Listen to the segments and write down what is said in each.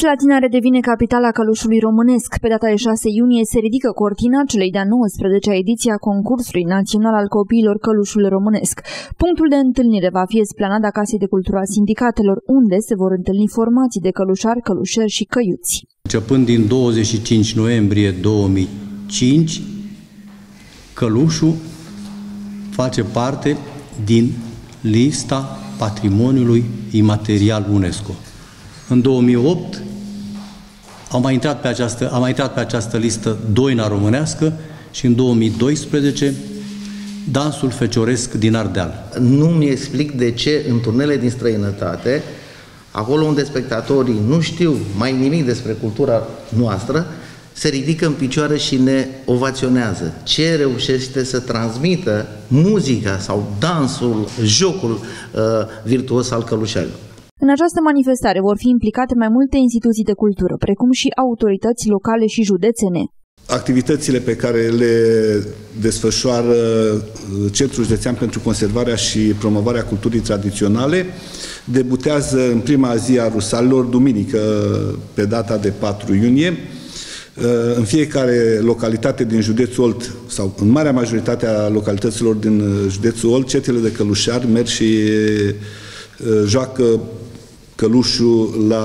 Slatina devine capitala călușului românesc. Pe data de 6 iunie se ridică cortina celei de-a 19-a ediție a concursului național al copiilor călușul românesc. Punctul de întâlnire va fi esplanada Casei de Cultură a Sindicatelor, unde se vor întâlni formații de călușari, călușeri și căiuți. Începând din 25 noiembrie 2005, călușul face parte din lista patrimoniului imaterial UNESCO. În 2008 au mai intrat pe această, a mai intrat pe această listă doina românească și în 2012 dansul fecioresc din Ardeal. Nu mi explic de ce în turnele din străinătate, acolo unde spectatorii nu știu mai nimic despre cultura noastră, se ridică în picioare și ne ovaționează. Ce reușește să transmită muzica sau dansul, jocul uh, virtuos al călușarilor. În această manifestare vor fi implicate mai multe instituții de cultură, precum și autorități locale și județene. Activitățile pe care le desfășoară uh, Centrul Județean pentru Conservarea și Promovarea Culturii Tradiționale debutează în prima zi a Rusalilor, duminică, pe data de 4 iunie. Uh, în fiecare localitate din județul Olt, sau în marea majoritate a localităților din uh, județul Olt, cetele de călușari merg și joacă călușul la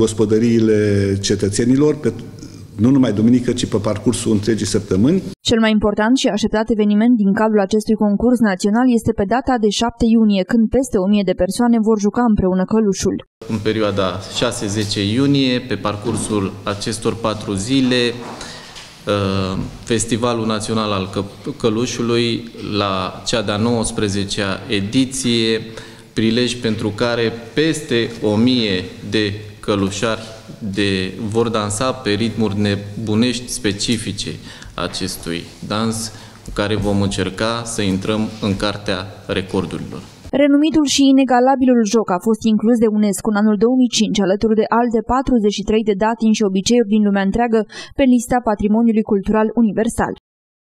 gospodăriile cetățenilor, pe, nu numai duminică, ci pe parcursul întregii săptămâni. Cel mai important și așteptat eveniment din cadrul acestui concurs național este pe data de 7 iunie, când peste 1000 de persoane vor juca împreună călușul. În perioada 6-10 iunie, pe parcursul acestor patru zile, uh, Festivalul Național al Călușului, la cea de-a 19-a ediție, prilej pentru care peste o mie de călușari de, vor dansa pe ritmuri nebunești specifice acestui dans, cu care vom încerca să intrăm în cartea recordurilor. Renumitul și inegalabilul joc a fost inclus de UNESCO în anul 2005, alături de alte 43 de datini și obiceiuri din lumea întreagă, pe lista patrimoniului cultural universal.